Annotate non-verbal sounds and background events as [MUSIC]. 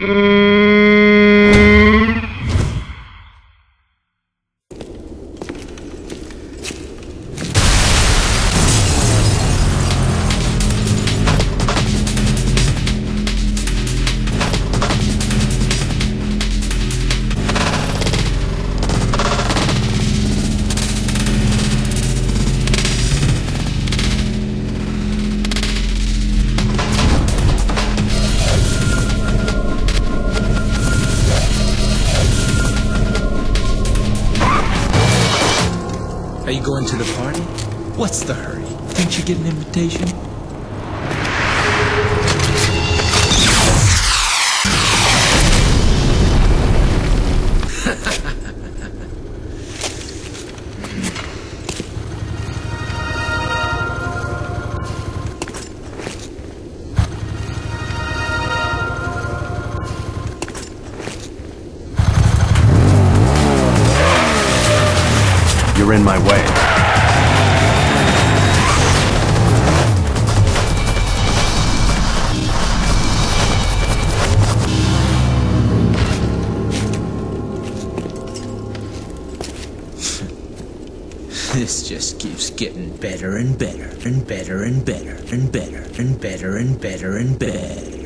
Mm-hmm. Are you going to the party? What's the hurry? Didn't you get an invitation? You're in my way. [LAUGHS] This just keeps getting better and better and better and better and better and better and better and better.